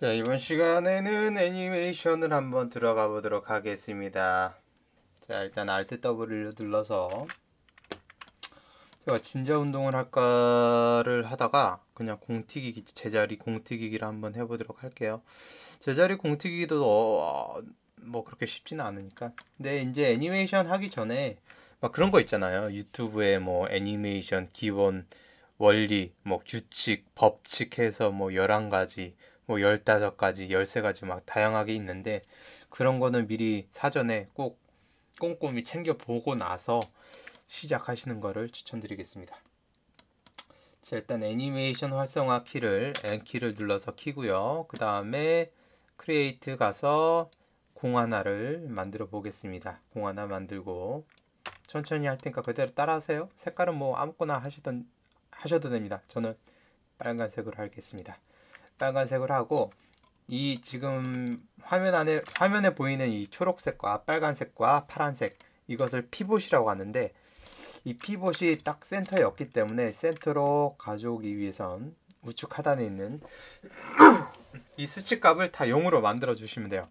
자, 이번 시간에는 애니메이션을 한번 들어가 보도록 하겠습니다. 자, 일단 Alt W를 눌러서 제가 진자 운동을 할까를 하다가 그냥 공튀기기 제자리 공튀기기를 한번 해보도록 할게요. 제자리 공튀기기도 어, 뭐 그렇게 쉽지는 않으니까. 근데 이제 애니메이션 하기 전에 막 그런 거 있잖아요. 유튜브에 뭐 애니메이션 기본 원리, 뭐 규칙, 법칙 해서 뭐 11가지, 뭐 15가지, 13가지 막 다양하게 있는데 그런 거는 미리 사전에 꼭 꼼꼼히 챙겨 보고 나서 시작하시는 거를 추천드리겠습니다. 자, 일단 애니메이션 활성화 키를 N키를 눌러서 키고요. 그 다음에 Create 가서 공 하나를 만들어 보겠습니다. 공 하나 만들고 천천히 할 테니까 그대로 따라하세요. 색깔은 뭐 아무거나 하시던 하셔도 됩니다. 저는 빨간색으로 하겠습니다. 빨간색을 하고 이 지금 화면 안에 화면에 보이는 이 초록색과 빨간색과 파란색 이것을 피봇이라고 하는데 이 피봇이 딱 센터에 없기 때문에 센터로 가져오기 위해선 우측 하단에 있는 이 수치값을 다 0으로 만들어 주시면 돼요.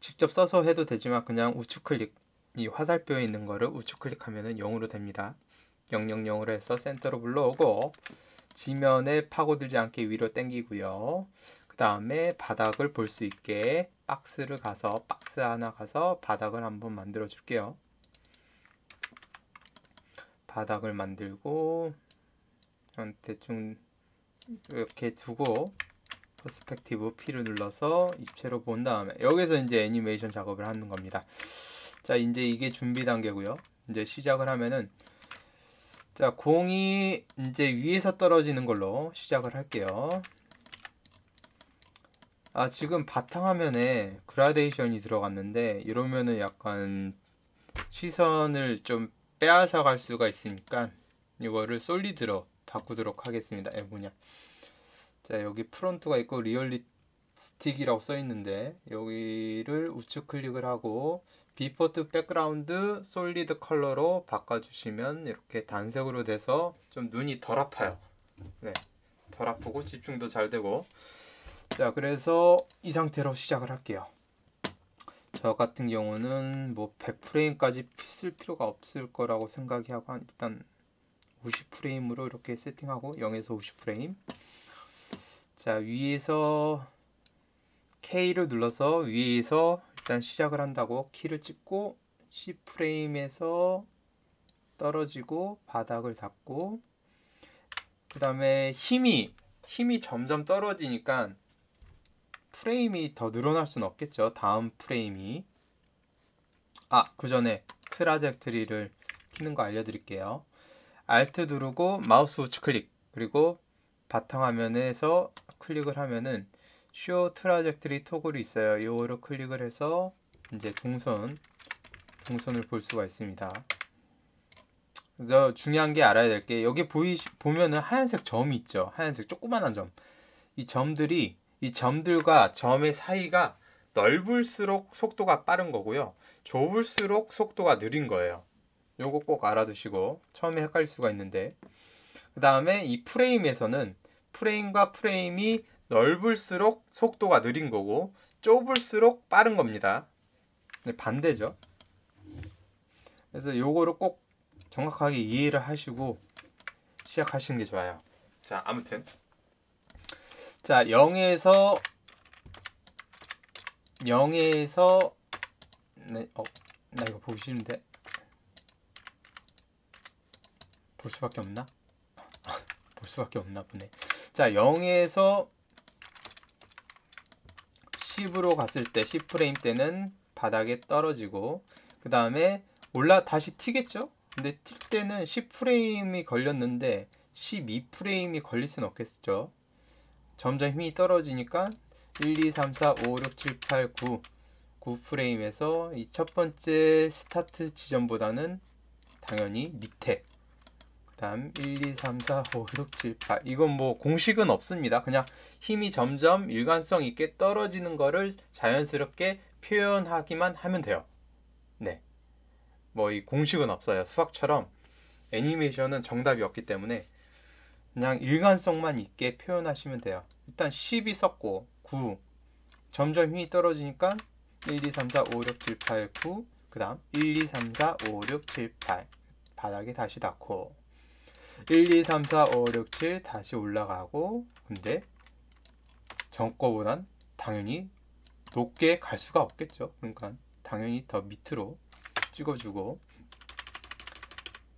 직접 써서 해도 되지만 그냥 우측 클릭 이 화살표에 있는 거를 우측 클릭하면 0으로 됩니다. 000으로 해서 센터로 불러오고 지면에 파고들지 않게 위로 당기고요. 그 다음에 바닥을 볼 수 있게 박스를 가서 박스 하나 가서 바닥을 한번 만들어 줄게요. 바닥을 만들고 대충 이렇게 두고 Perspective P를 눌러서 입체로 본 다음에 여기서 이제 애니메이션 작업을 하는 겁니다. 자 이제 이게 준비 단계고요. 이제 시작을 하면은 자 공이 이제 위에서 떨어지는 걸로 시작을 할게요. 아 지금 바탕화면에 그라데이션이 들어갔는데 이러면은 약간 시선을 좀 빼앗아 갈 수가 있으니까 이거를 solid로 바꾸도록 하겠습니다. 에 뭐냐 자 여기 Front가 있고 Realistic이라고 써 있는데 여기를 우측 클릭을 하고 Viewport Background Solid Color로 바꿔주시면 이렇게 단색으로 돼서 좀 눈이 덜 아파요. 네, 덜 아프고 집중도 잘 되고 자 그래서 이 상태로 시작을 할게요. 저 같은 경우는 뭐 100프레임까지 쓸 필요가 없을 거라고 생각이 하고 일단 50프레임으로 이렇게 세팅하고 0에서 50프레임 자 위에서 K를 눌러서 위에서 일단 시작을 한다고 키를 찍고 C프레임에서 떨어지고 바닥을 닫고 그 다음에 힘이 힘이 점점 떨어지니까 프레임이 더 늘어날 수는 없겠죠. 다음 프레임이 아, 그 전에 trajectory를 키는 거 알려드릴게요. Alt 누르고 마우스 우측 클릭 그리고 바탕화면에서 클릭을 하면은 Show Trajectory Toggle이 있어요. 요거를 클릭을 해서 이제 동선 동선을 볼 수가 있습니다. 그래서 중요한 게 알아야 될 게 여기 보이 보면은 하얀색 점이 있죠. 하얀색 조그만한 점. 이 점들이 이 점들과 점의 사이가 넓을수록 속도가 빠른 거고요. 좁을수록 속도가 느린 거예요. 요거 꼭 알아두시고 처음에 헷갈릴 수가 있는데 그 다음에 이 프레임에서는 프레임과 프레임이 넓을수록 속도가 느린 거고 좁을수록 빠른 겁니다. 반대죠. 그래서 요거를 꼭 정확하게 이해를 하시고 시작하시는 게 좋아요. 자, 아무튼 자, 0에서 0에서 네, 어, 나 이거 보기 싫은데 볼 수밖에 없나? 볼 수밖에 없나 보네. 자, 0에서 10으로 갔을 때 10프레임 때는 바닥에 떨어지고 그 다음에 올라 다시 튀겠죠? 근데 튈 때는 10프레임이 걸렸는데 12프레임이 걸릴 수는 없겠죠? 점점 힘이 떨어지니까 1, 2, 3, 4, 5, 6, 7, 8, 9 9프레임에서 이 첫 번째 스타트 지점보다는 당연히 밑에 다음 1, 2, 3, 4, 5, 6, 7, 8 이건 뭐 공식은 없습니다. 그냥 힘이 점점 일관성 있게 떨어지는 거를 자연스럽게 표현하기만 하면 돼요. 네. 뭐 이 공식은 없어요. 수학처럼 애니메이션은 정답이 없기 때문에 그냥 일관성만 있게 표현하시면 돼요. 일단 10이 썼고 9 점점 힘이 떨어지니까 1, 2, 3, 4, 5, 6, 7, 8, 9. 그 다음 1, 2, 3, 4, 5, 6, 7, 8. 바닥에 다시 닿고 1, 2, 3, 4, 5, 6, 7 다시 올라가고 근데 전 거보단 당연히 높게 갈 수가 없겠죠. 그러니까 당연히 더 밑으로 찍어주고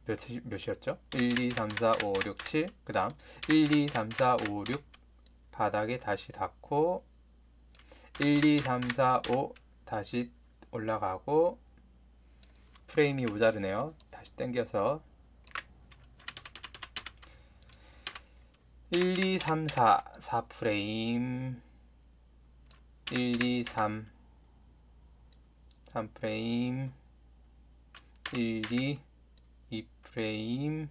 몇, 몇이었죠? 1, 2, 3, 4, 5, 6, 7. 그 다음 1, 2, 3, 4, 5, 6 바닥에 다시 닿고 1, 2, 3, 4, 5 다시 올라가고 프레임이 모자르네요. 다시 당겨서 1, 2, 3, 4 4프레임. 1, 2, 3 3프레임. 1, 2 2프레임.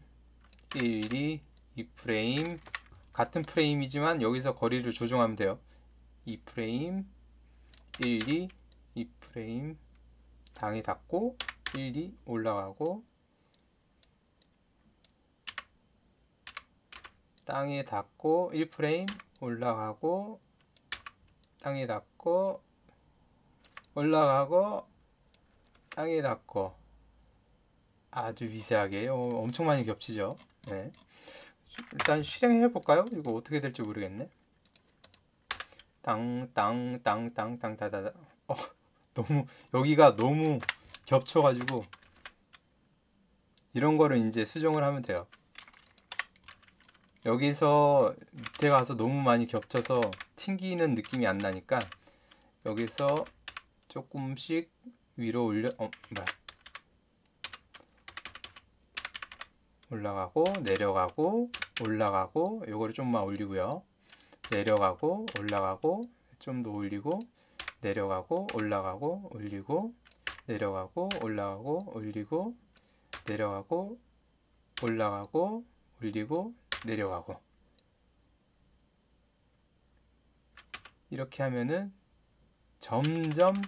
1, 2 2프레임. 같은 프레임이지만 여기서 거리를 조정하면 돼요. 2프레임 1, 2 2프레임. 당이 닿고 1, 2 올라가고 땅에 닿고 1프레임 올라가고 땅에 닿고 올라가고 땅에 닿고 아주 미세하게 어, 엄청 많이 겹치죠. 네. 일단 실행해 볼까요? 이거 어떻게 될지 모르겠네. 땅 땅 땅 땅 땅 다다다. 어, 너무 여기가 너무 겹쳐가지고 이런 거를 이제 수정을 하면 돼요. 여기서 밑에 가서 너무 많이 겹쳐서 튕기는 느낌이 안 나니까 여기서 조금씩 위로 올려 어 올라가고 내려가고 올라가고 요거를 좀만 올리고요. 내려가고 올라가고 좀 더 올리고 내려가고 올라가고 올리고 내려가고 올라가고 올리고 내려가고 올라가고 올리고 내려가고 이렇게 하면은 점점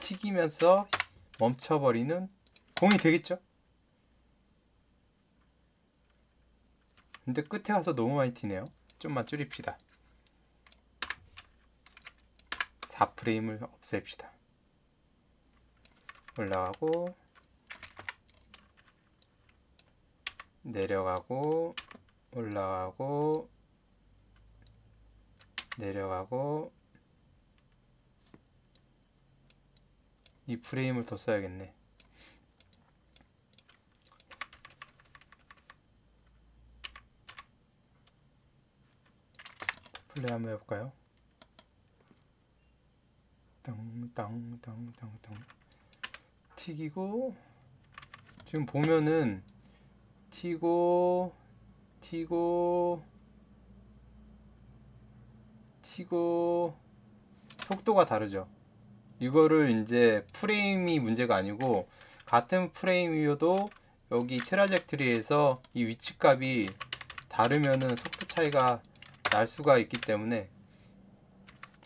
튀기면서 멈춰버리는 공이 되겠죠? 근데 끝에 가서 너무 많이 튀네요. 좀만 줄입시다. 4프레임을 없앱시다. 올라가고 내려가고 올라가고 내려가고 이 프레임을 더 써야겠네. 플레이 한번 해볼까요? 땅땅땅땅땅 튀기고 지금 보면은 튀고 튀고 튀고 속도가 다르죠. 이거를 이제 프레임이 문제가 아니고 같은 프레임이어도 여기 트라젝트리에서 이 위치값이 다르면은 속도 차이가 날 수가 있기 때문에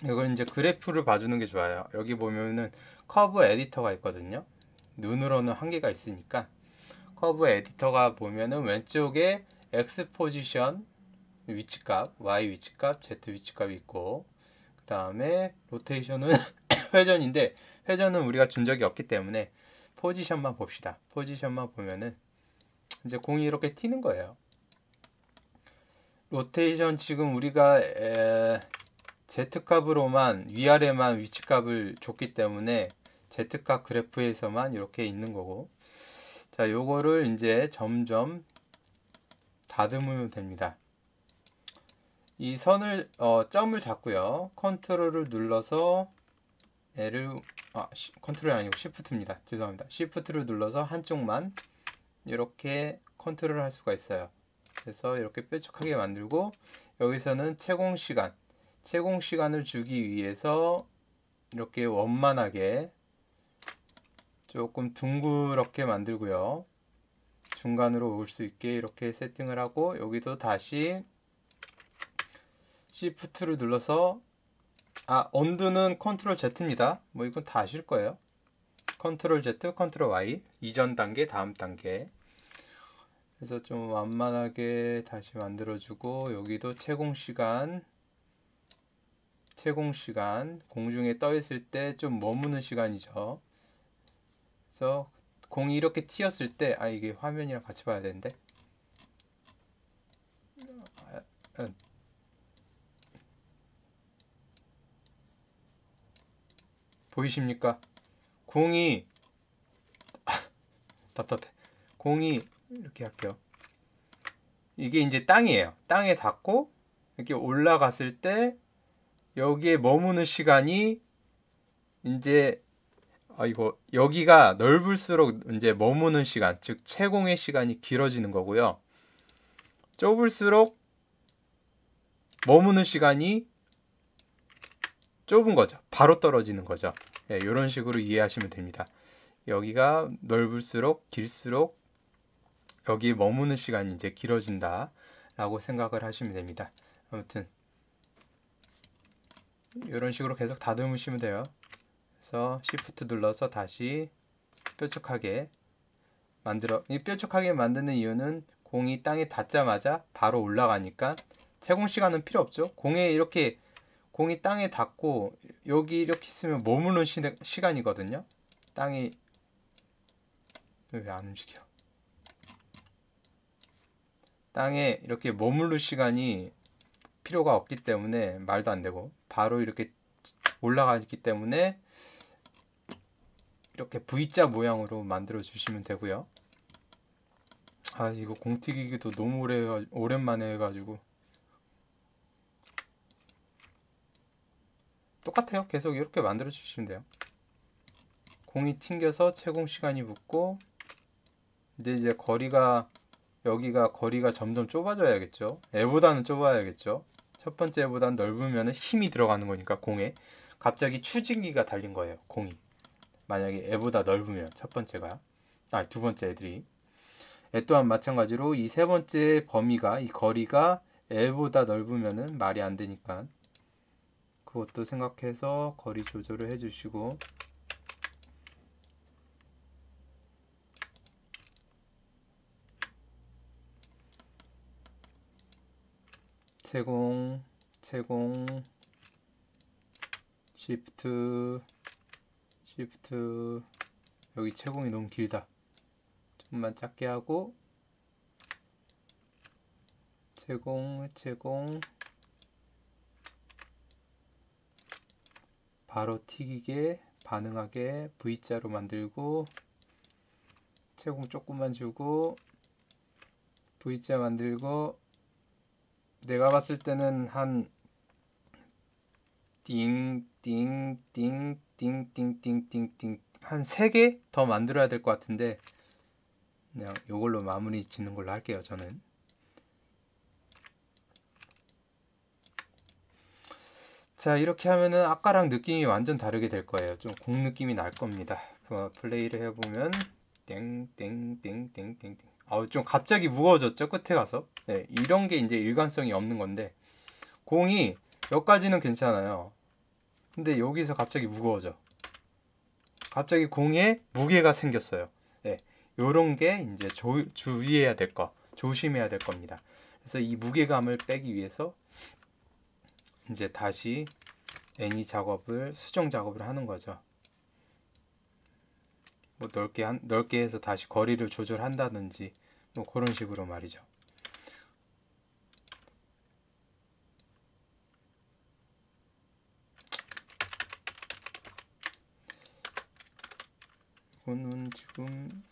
이걸 이제 그래프를 봐주는 게 좋아요. 여기 보면은 Curve Editor가 있거든요. 눈으로는 한계가 있으니까 Curve Editor가 보면은 왼쪽에 X position 위치값, Y 위치값, Z 위치값이 있고 그 다음에 rotation은 회전인데 회전은 우리가 준 적이 없기 때문에 position만 봅시다. position만 보면은 이제 공이 이렇게 튀는 거예요. 로테이션 지금 우리가 에, Z값으로만 위아래만 위치값을 줬기 때문에 Z값 그래프에서만 이렇게 있는 거고 자 요거를 이제 점점 다듬으면 됩니다. 이 선을 어, 점을 잡고요. Control을 눌러서 L을 아 시, Control이 아니고 Shift입니다. 죄송합니다. Shift를 눌러서 한쪽만 이렇게 컨트롤 할 수가 있어요. 그래서 이렇게 뾰족하게 만들고 여기서는 체공 시간 체공 시간을 주기 위해서 이렇게 원만하게 조금 둥그렇게 만들고요. 중간으로 올 수 있게 이렇게 세팅을 하고 여기도 다시 Shift를 눌러서 아 언두는 컨트롤 Z입니다. 뭐 이건 다 아실 거예요. Control Z, Control Y 이전 단계, 다음 단계 그래서 좀 완만하게 다시 만들어주고 여기도 체공 시간 체공 시간 공중에 떠 있을 때 좀 머무는 시간이죠. 그래서 공이 이렇게 튀었을 때 아 이게 화면이랑 같이 봐야 되는데 아, 아. 보이십니까? 공이 답답해. 공이 이렇게 할게요. 이게 이제 땅이에요. 땅에 닿고 이렇게 올라갔을 때 여기에 머무는 시간이 이제 아 이거 여기가 넓을수록 이제 머무는 시간, 즉 채공의 시간이 길어지는 거고요. 좁을수록 머무는 시간이 좁은 거죠. 바로 떨어지는 거죠. 예, 이런 식으로 이해하시면 됩니다. 여기가 넓을수록 길수록 여기 머무는 시간이 이제 길어진다 라고 생각을 하시면 됩니다. 아무튼 이런 식으로 계속 다듬으시면 돼요. 그래서 Shift 눌러서 다시 뾰족하게 만들어 이 뾰족하게 만드는 이유는 공이 땅에 닿자마자 바로 올라가니까 채공 시간은 필요 없죠. 공에 이렇게 공이 땅에 닿고 여기 이렇게 있으면 머무는 시, 시간이거든요. 땅이 왜 안 움직여? 땅에 이렇게 머무를 시간이 필요가 없기 때문에 말도 안 되고 바로 이렇게 올라가기 때문에 이렇게 V자 모양으로 만들어 주시면 되고요. 아 이거 공튀기기도 너무 오래 오랜만에 해가지고 똑같아요. 계속 이렇게 만들어 주시면 돼요. 공이 튕겨서 채공 시간이 붙고 근데 이제 거리가 여기가 거리가 점점 좁아져야겠죠. 애보다는 좁아야겠죠. 첫 번째 애보다는 넓으면 힘이 들어가는 거니까 공에 갑자기 추진기가 달린 거예요. 공이 만약에 애보다 넓으면 첫 번째가 아 두 번째 애들이. 애 또한 마찬가지로 이 세 번째 범위가 이 거리가 애보다 넓으면은 말이 안 되니까 그것도 생각해서 거리 조절을 해주시고. 채공 채공 시프트 시프트 여기 채공이 너무 길다. 조금만 작게 하고 채공 채공. 바로 튀기게 반응하게 V자로 만들고 채공 조금만 주고 V자 만들고 내가 봤을 때는 한 띵 띵 띵 띵띵띵띵띵 한 세 개 더 만들어야 될 것 같은데 그냥 이걸로 마무리 짓는 걸로 할게요 저는. 자 이렇게 하면은 아까랑 느낌이 완전 다르게 될 거예요. 좀 공 느낌이 날 겁니다. 플레이를 해보면 땡땡땡땡땡땡. 아우 좀 갑자기 무거워졌죠 끝에 가서? 네, 이런 게 이제 일관성이 없는 건데 공이 여기까지는 괜찮아요 근데 여기서 갑자기 무거워져 갑자기 공에 무게가 생겼어요 네, 요런 게 이제 조, 주의해야 될 거 조심해야 될 겁니다 그래서 이 무게감을 빼기 위해서 이제 다시 애니 작업을 수정 작업을 하는 거죠. 뭐 넓게 한, 넓게 해서 다시 거리를 조절한다든지 뭐 그런 식으로 말이죠. 이거는 지금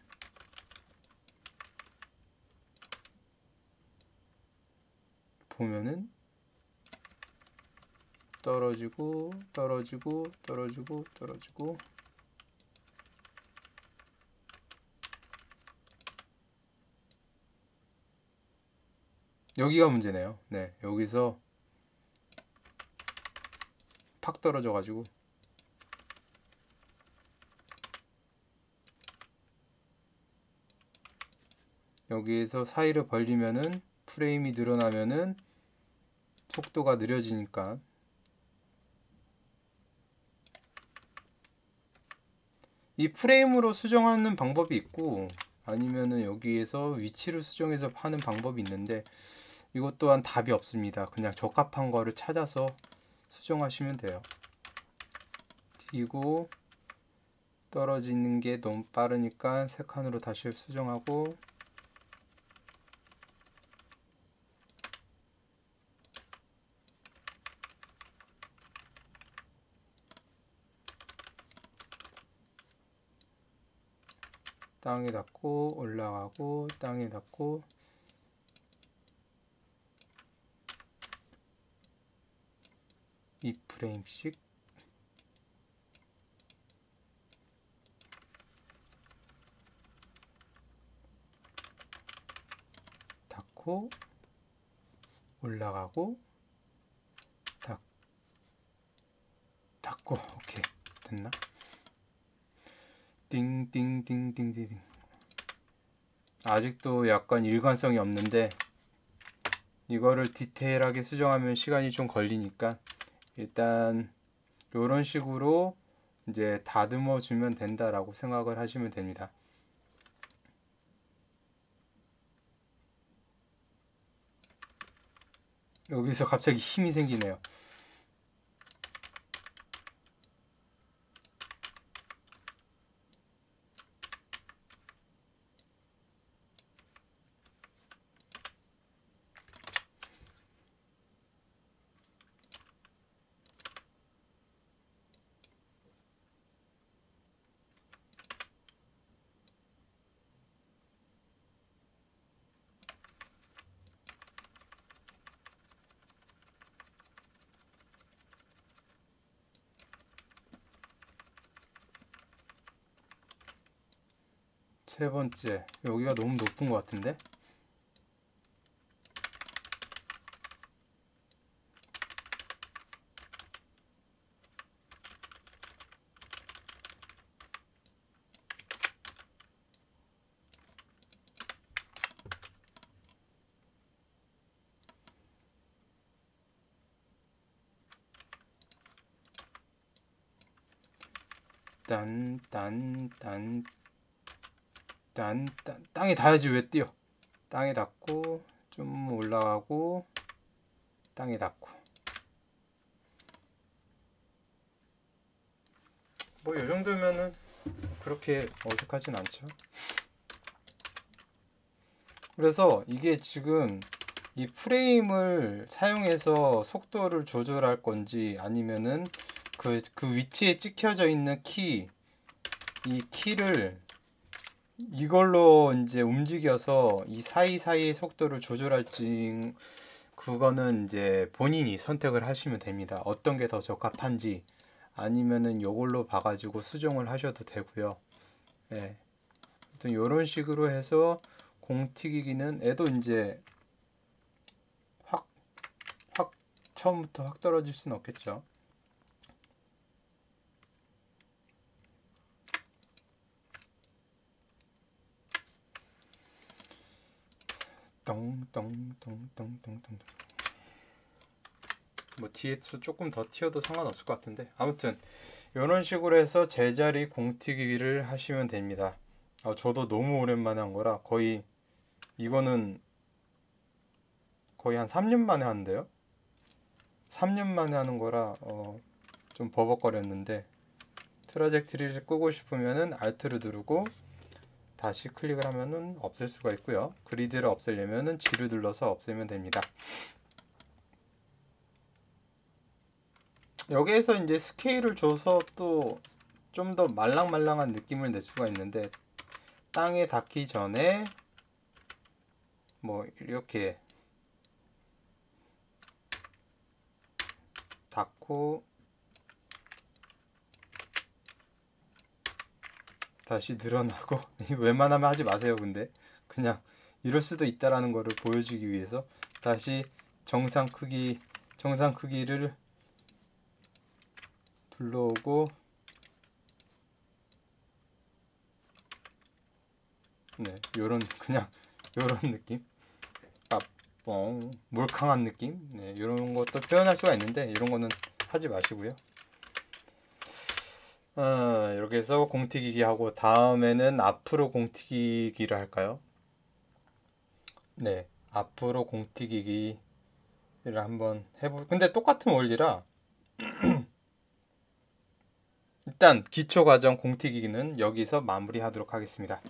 보면은 떨어지고 떨어지고 떨어지고 떨어지고 여기가 문제네요. 네, 여기서 팍 떨어져 가지고 여기에서 사이를 벌리면은 프레임이 늘어나면은 속도가 느려지니까 이 프레임으로 수정하는 방법이 있고 아니면은 여기에서 위치를 수정해서 파는 방법이 있는데 이것 또한 답이 없습니다. 그냥 적합한 거를 찾아서 수정하시면 돼요. 튀고 떨어지는 게 너무 빠르니까 세 칸으로 다시 수정하고 땅에 닿고 올라가고 땅에 닿고 이 프레임씩 닿고 올라가고 닿 닿고 오케이 됐나? 띵띵띵띵띵띵 아직도 약간 일관성이 없는데 이거를 디테일하게 수정하면 시간이 좀 걸리니까 일단 이런 식으로 이제 다듬어 주면 된다라고 생각을 하시면 됩니다. 여기서 갑자기 힘이 생기네요. 세 번째. 여기가 너무 높은 것 같은데? 딴딴딴 일단 땅 에 닿아야지 왜 뛰어? 땅에 닿고 좀 올라가고 땅에 닿고. 뭐이 정도면은 그렇게 어색하진 않죠. 그래서 이게 지금 이 프레임을 사용해서 속도를 조절할 건지 아니면은 그, 그 위치에 찍혀져 있는 키, 이 키를 이걸로 이제 움직여서 이 사이사이의 속도를 조절할지 그거는 이제 본인이 선택을 하시면 됩니다. 어떤 게 더 적합한지 아니면은 요걸로 봐가지고 수정을 하셔도 되고요. 예. 아무튼 요런 식으로 해서 공튀기기는 애도 이제 확, 확, 처음부터 확 떨어질 수는 없겠죠. 똥똥똥똥똥똥 뭐 뒤에서 조금 더 튀어도 상관없을 것 같은데. 아무튼 이런 식으로 해서 제자리 공튀기를 하시면 됩니다. 아, 저도 너무 오랜만에 한 거라 거의 이거는 거의 한 3년 만에 하는데요? 3년 만에 하는 거라 어, 좀 버벅거렸는데 trajectory를 끄고 싶으면은 Alt를 누르고 다시 클릭을 하면은 없앨 수가 있고요. grid를 없애려면은 G를 눌러서 없애면 됩니다. 여기에서 이제 스케일을 줘서 또 좀 더 말랑말랑한 느낌을 낼 수가 있는데 땅에 닿기 전에 뭐 이렇게 닿고 다시 늘어나고 웬만하면 하지 마세요 근데. 그냥 이럴 수도 있다라는 거를 보여주기 위해서 다시 정상 크기 정상 크기를 불러오고 네 요런 그냥 요런 느낌? 빠뽕 몰캉한 느낌? 네 요런 것도 표현할 수가 있는데 이런 거는 하지 마시고요 어, 이렇게 해서 공튀기기 하고 다음에는 앞으로 공튀기기를 할까요? 네, 앞으로 공튀기기를 한번 해보. 근데 똑같은 원리라 일단 기초 과정 공튀기기는 여기서 마무리하도록 하겠습니다.